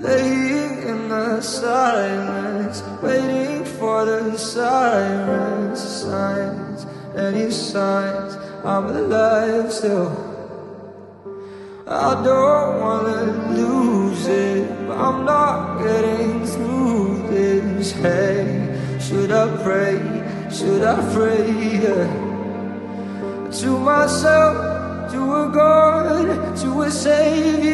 the silence, waiting for the sirens, signs, any signs I'm alive still. I don't wanna lose it, but I'm not getting through this. Hey, should I pray? Should I pray? Yeah. To myself, to a God, to a Savior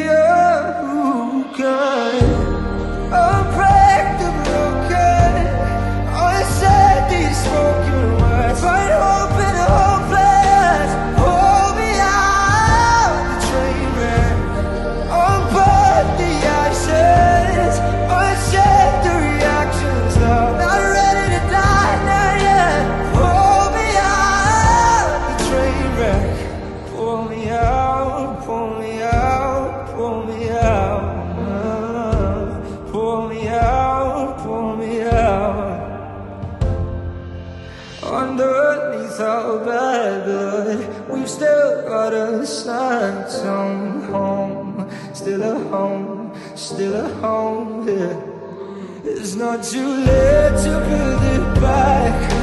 Our bad we've still got a of home. Still a home, still a home, yeah. It's not too late to build it back.